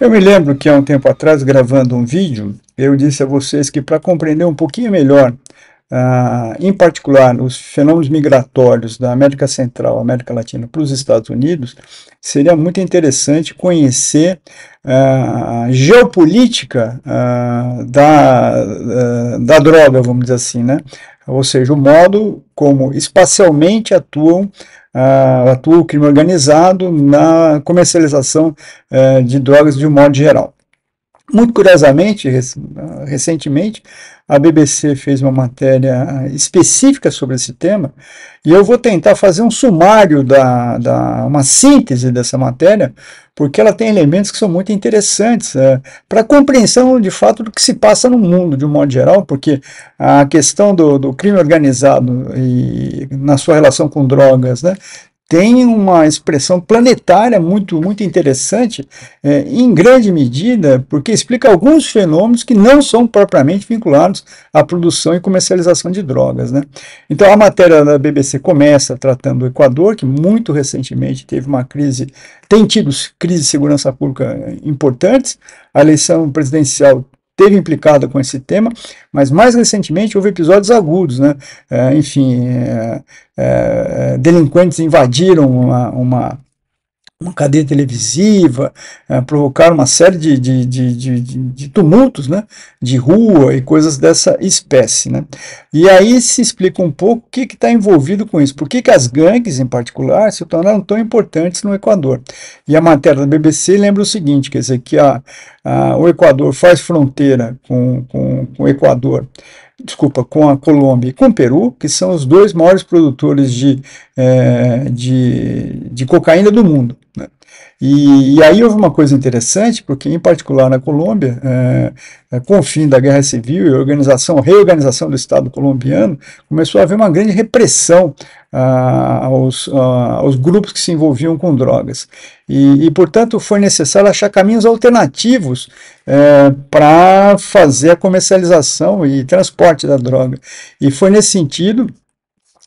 Eu me lembro que há um tempo atrás, gravando um vídeo, eu disse a vocês que para compreender um pouquinho melhor, uh, em particular, os fenômenos migratórios da América Central, América Latina para os Estados Unidos, seria muito interessante conhecer uh, a geopolítica uh, da, da droga, vamos dizer assim, né? Ou seja, o modo como espacialmente atuam uh, atua o crime organizado na comercialização uh, de drogas de um modo geral. Muito curiosamente, recentemente, a BBC fez uma matéria específica sobre esse tema e eu vou tentar fazer um sumário, da, da uma síntese dessa matéria, porque ela tem elementos que são muito interessantes é, para a compreensão de fato do que se passa no mundo de um modo geral, porque a questão do, do crime organizado e na sua relação com drogas, né, tem uma expressão planetária muito, muito interessante, é, em grande medida, porque explica alguns fenômenos que não são propriamente vinculados à produção e comercialização de drogas. Né? Então, a matéria da BBC começa tratando do Equador, que muito recentemente teve uma crise, tem tido crises de segurança pública importantes, a eleição presidencial teve implicada com esse tema, mas mais recentemente houve episódios agudos, né? É, enfim, é, é, delinquentes invadiram uma, uma uma cadeia televisiva, é, provocaram uma série de, de, de, de, tumultos né, de rua e coisas dessa espécie. Né? E aí se explica um pouco o que está envolvido com isso, por que, que as gangues, em particular, se tornaram tão importantes no Equador. E a matéria da BBC lembra o seguinte, quer dizer, que a, a, o Equador faz fronteira com, com, com o Equador desculpa, com a Colômbia e com o Peru, que são os dois maiores produtores de, é, de, de cocaína do mundo. Né? E, e, aí houve uma coisa interessante, porque em particular na Colômbia, é, é, com o fim da Guerra Civil e a organização, reorganização do Estado colombiano, começou a haver uma grande repressão aos, aos grupos que se envolviam com drogas. E, e portanto, foi necessário achar caminhos alternativos é, para fazer a comercialização e transporte da droga. E foi nesse sentido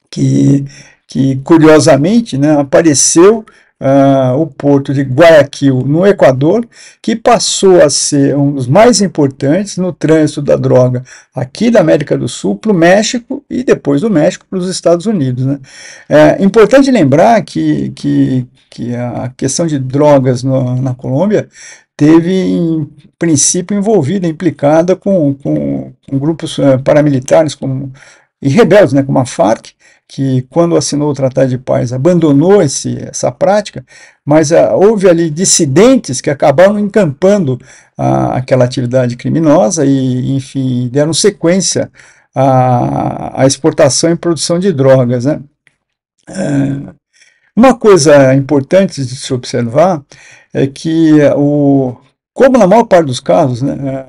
que, que curiosamente, né, apareceu uh, o porto de Guayaquil, no Equador, que passou a ser um dos mais importantes no trânsito da droga aqui da América do Sul para o México e depois do México para os Estados Unidos. Né? É importante lembrar que, que, que a questão de drogas no, na Colômbia teve, em princípio, envolvida, implicada com, com, com grupos uh, paramilitares como, e rebeldes, né, como a FARC, que quando assinou o Tratado de Paz abandonou esse, essa prática, mas uh, houve ali dissidentes que acabaram encampando uh, aquela atividade criminosa e, enfim, deram sequência à, à exportação e produção de drogas. Né? Uh, uma coisa importante de se observar é que o, como na maior parte dos casos, né,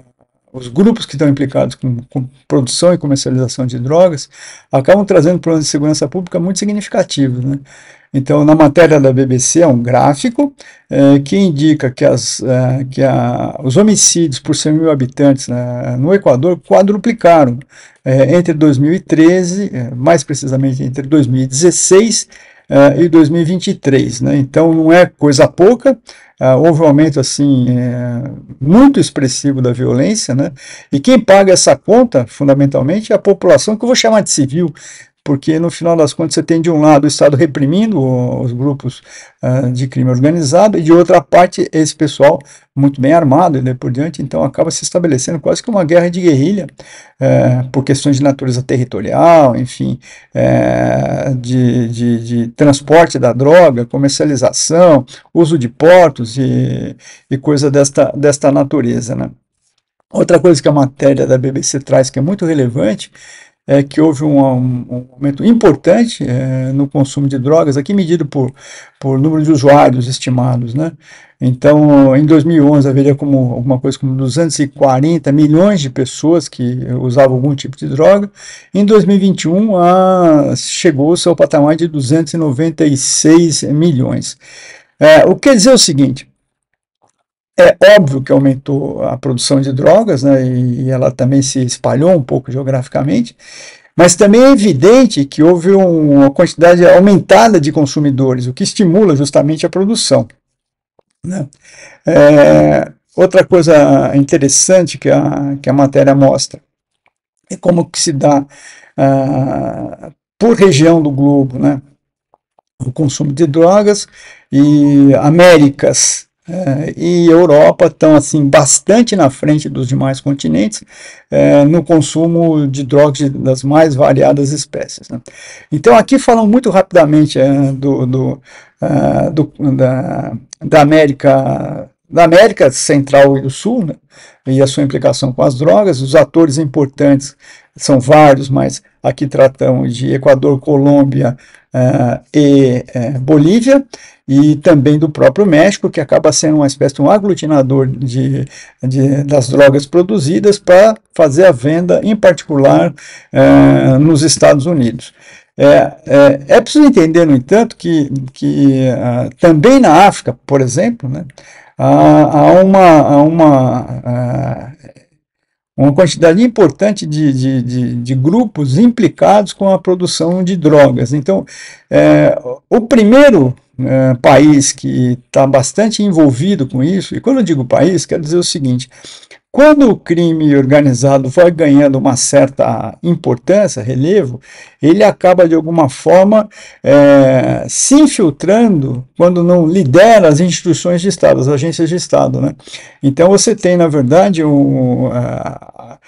os grupos que estão implicados com, com, produção e comercialização de drogas acabam trazendo problemas de segurança pública muito significativos. Né? Então, na matéria da BBC, é um gráfico é, que indica que, as, é, que a, os homicídios por 100 mil habitantes né, no Equador quadruplicaram é, entre 2013, é, mais precisamente entre 2016 uh, e 2023. Né? Então não é coisa pouca, uh, houve um aumento assim é, muito expressivo da violência, né? e quem paga essa conta, fundamentalmente, é a população, que eu vou chamar de civil, porque no final das contas você tem de um lado o Estado reprimindo os grupos uh, de crime organizado e de outra parte esse pessoal muito bem armado e por diante, então acaba se estabelecendo quase que uma guerra de guerrilha uh, por questões de natureza territorial, enfim, uh, de, de, de, transporte da droga, comercialização, uso de portos e, e coisa desta, desta natureza, né? Outra coisa que a matéria da BBC traz que é muito relevante é que houve um, um aumento importante é, no consumo de drogas, aqui medido por, por número de usuários estimados, né? Então, em 2011 haveria como alguma coisa como 240 milhões de pessoas que usavam algum tipo de droga. Em 2021, a, chegou-se ao patamar de 296 milhões. É, o que quer dizer o seguinte, é óbvio que aumentou a produção de drogas, né, e ela também se espalhou um pouco geograficamente, mas também é evidente que houve uma quantidade aumentada de consumidores, o que estimula justamente a produção. Né? É, outra coisa interessante que a, que a matéria mostra é como que se dá uh, por região do globo, né? O consumo de drogas e Américas é, e Europa estão assim bastante na frente dos demais continentes é, no consumo de drogas das mais variadas espécies. Né? Então aqui falam muito rapidamente é, do, do, é, do, da, da América da América Central e do Sul, né, e a sua implicação com as drogas. Os atores importantes são vários, mas aqui tratamos de Equador, Colômbia uh, e uh, Bolívia, e também do próprio México, que acaba sendo uma espécie de um aglutinador de, de das drogas produzidas para fazer a venda, em particular, uh, nos Estados Unidos. É, é, é, preciso entender, no entanto, que, que também na África, por exemplo, né, há, uma, há uma, uma quantidade importante de, de, de, de, grupos implicados com a produção de drogas. Então, é, o primeiro é, país que está bastante envolvido com isso, e quando eu digo país, quero dizer o seguinte: quando o crime organizado vai ganhando uma certa importância, relevo, ele acaba de alguma forma é, se infiltrando quando não lidera as instituições de Estado, as agências de Estado. Né? Então você tem, na verdade, um, uh,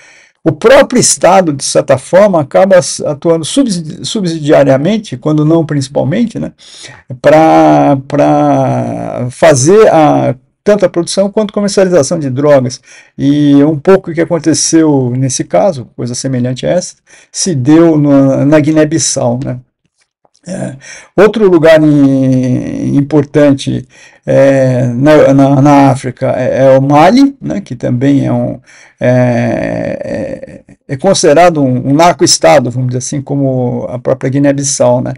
o próprio Estado, de certa forma, acaba atuando subsidiariamente, quando não principalmente, né, para fazer a tanto a produção quanto a comercialização de drogas. E um pouco o que aconteceu nesse caso, coisa semelhante a essa, se deu no, na Guiné-Bissau. Né? É, outro lugar em, importante é, na, na, na, África é, é, o Mali, né, que também é, um, é, é, é considerado um, um narco-estado, vamos dizer assim, como a própria Guiné-Bissau. Né?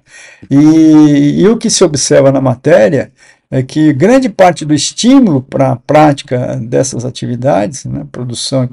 E, e o que se observa na matéria é que grande parte do estímulo para a prática dessas atividades, né, produção e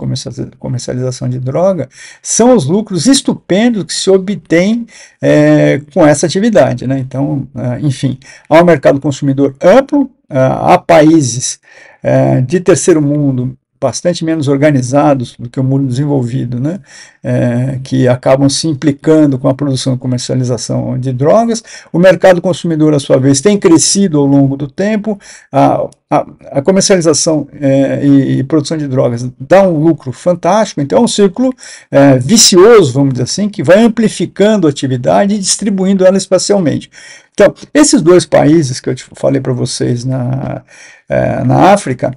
comercialização de droga, são os lucros estupendos que se obtém é, com essa atividade. Né? Então, é, enfim, há um mercado consumidor amplo, é, há países é, de terceiro mundo bastante menos organizados do que o mundo desenvolvido, né? É, que acabam se implicando com a produção e comercialização de drogas. O mercado consumidor, à sua vez, tem crescido ao longo do tempo. A, a, a comercialização é, e, e, produção de drogas dá um lucro fantástico, então é um círculo é, vicioso, vamos dizer assim, que vai amplificando a atividade e distribuindo ela espacialmente. Então, esses dois países que eu falei para vocês na, é, na África,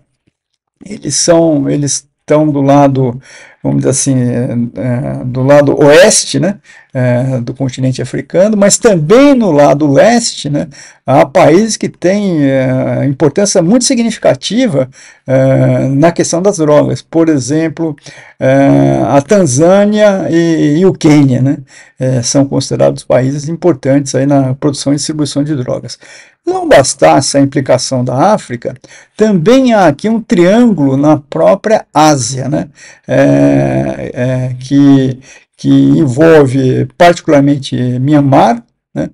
eles são, eles estão do lado, vamos dizer assim, é, é, do lado oeste, né, é, do continente africano, mas também no lado leste, né, há países que têm é, importância muito significativa na questão das drogas. Por exemplo, a Tanzânia e, e, o Quênia, né, são considerados países importantes aí na produção e distribuição de drogas. Não bastasse a implicação da África, também há aqui um triângulo na própria Ásia, né? É, é, que, que envolve particularmente Myanmar, né?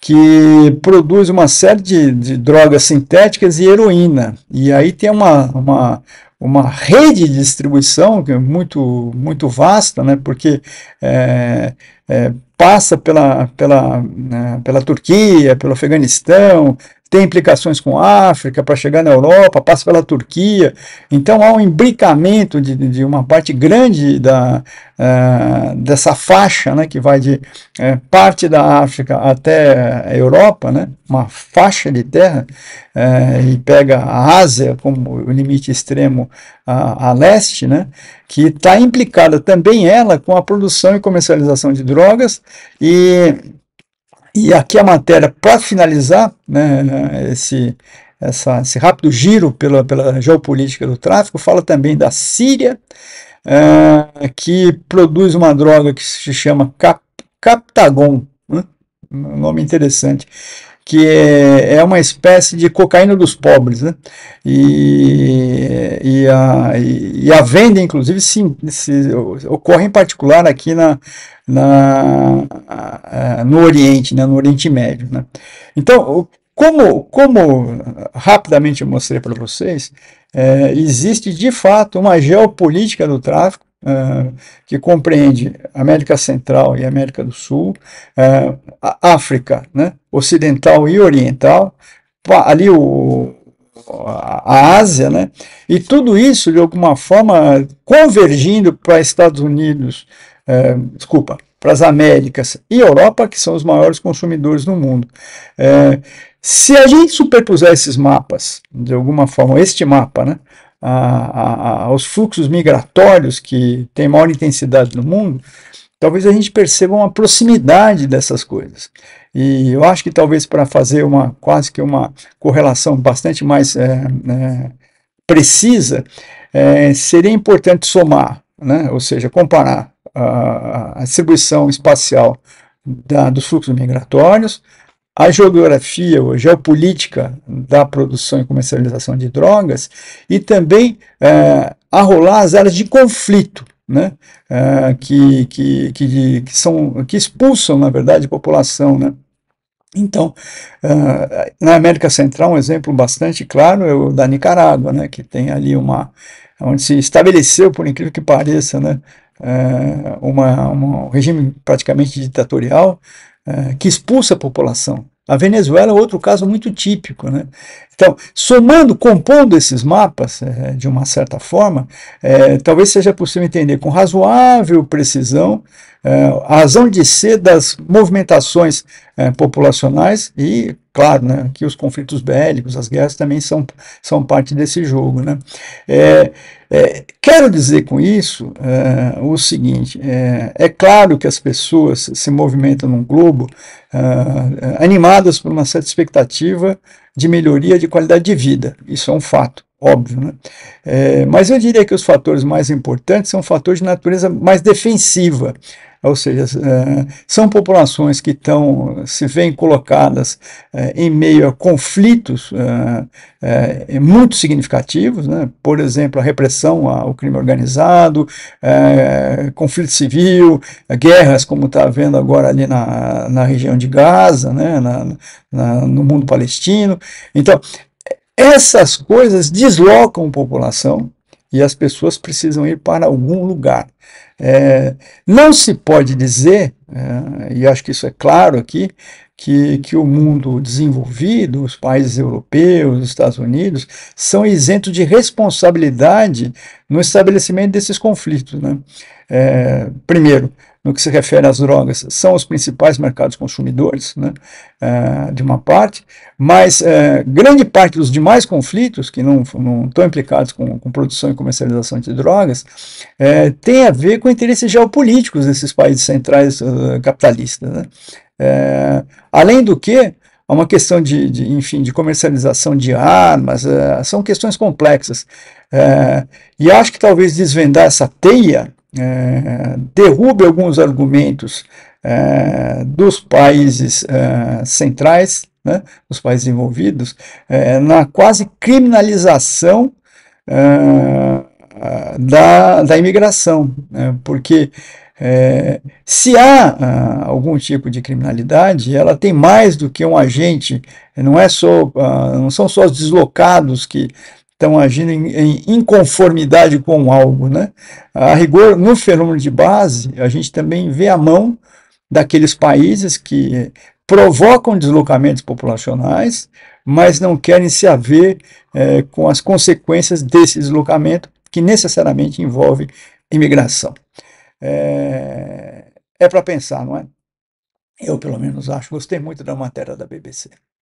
que produz uma série de, de, drogas sintéticas e heroína. E aí tem uma, uma, uma rede de distribuição que é muito, muito vasta, né? porque é, é, passa pela, pela, né, pela Turquia, pelo Afeganistão, tem implicações com a África para chegar na Europa, passa pela Turquia. Então há um imbricamento de, de uma parte grande da, uh, dessa faixa, né, que vai de uh, parte da África até a Europa, né, uma faixa de terra, uh, e pega a Ásia como o limite extremo a, a leste, né, que está implicada também ela com a produção e comercialização de drogas e e aqui a matéria, para finalizar né, esse, essa, esse rápido giro pela, pela geopolítica do tráfico, fala também da Síria, é, que produz uma droga que se chama Cap, Captagon, né, um nome interessante, que é, é uma espécie de cocaína dos pobres, né? E, e, a, e a venda, inclusive, sim, se, ocorre em particular aqui na, na, no Oriente, né? no Oriente Médio. Né? Então, como, como rapidamente eu mostrei para vocês, é, existe de fato uma geopolítica do tráfico uh, que compreende América Central e América do Sul, uh, África né, Ocidental e Oriental, ali o, a Ásia, né? E tudo isso, de alguma forma, convergindo para Estados Unidos, é, desculpa, para as Américas e Europa, que são os maiores consumidores no mundo. Se a gente superpuser esses mapas, de alguma forma, este mapa, né, a, a, aos fluxos migratórios que têm maior intensidade no mundo, talvez a gente perceba uma proximidade dessas coisas. E eu acho que talvez para fazer uma quase que uma correlação bastante mais é, é, precisa, é, seria importante somar, né, ou seja, comparar a, a distribuição espacial da, dos fluxos migratórios, a geografia ou geopolítica da produção e comercialização de drogas e também é, arrolar as áreas de conflito, né, é, que, que, que, que, são, que expulsam, na verdade, a população. Né. Então, uh, na América Central, um exemplo bastante claro é o da Nicarágua, né, que tem ali uma, onde se estabeleceu, por incrível que pareça, né, uma, uma, um regime praticamente ditatorial, é, que expulsa a população. A Venezuela é outro caso muito típico. Né? Então, somando, compondo esses mapas, é, de uma certa forma, é, talvez seja possível entender com razoável precisão é, a razão de ser das movimentações é, populacionais e, claro, né, que os conflitos bélicos, as guerras também são, são parte desse jogo. Né? É, é, quero dizer com isso é, o seguinte: é, é, claro que as pessoas se movimentam num globo é, animadas por uma certa expectativa de melhoria de qualidade de vida, isso é um fato. Óbvio, né? É, mas eu diria que os fatores mais importantes são fatores de natureza mais defensiva, ou seja, é, são populações que estão, se veem colocadas é, em meio a conflitos é, muito significativos, né? por exemplo, a repressão ao crime organizado, conflito civil, guerras, como está havendo agora ali na, na região de Gaza, né? Na, na, no mundo palestino. Então, essas coisas deslocam população e as pessoas precisam ir para algum lugar. É, não se pode dizer, é, e acho que isso é claro aqui, que, que o mundo desenvolvido, os países europeus, os Estados Unidos, são isentos de responsabilidade no estabelecimento desses conflitos. Né? É, primeiro, no que se refere às drogas, são os principais mercados consumidores, né, uh, de uma parte, mas uh, grande parte dos demais conflitos, que não, não estão implicados com, com, produção e comercialização de drogas, uh, tem a ver com interesses geopolíticos desses países centrais capitalistas. Né. além do que, há uma questão de, de, enfim, de comercialização de armas, são questões complexas. e acho que talvez desvendar essa teia é, derrube alguns argumentos é, dos países é, centrais, né, dos países envolvidos, é, na quase criminalização é, da, da imigração, né, porque é, se há algum tipo de criminalidade, ela tem mais do que um agente, não é só, não são só os deslocados que estão agindo em, em, inconformidade com algo. Né? A rigor, no fenômeno de base, a gente também vê a mão daqueles países que provocam deslocamentos populacionais, mas não querem se haver é, com as consequências desse deslocamento, que necessariamente envolve imigração. É, é para pensar, não é? Eu, pelo menos, acho. Gostei muito da matéria da BBC.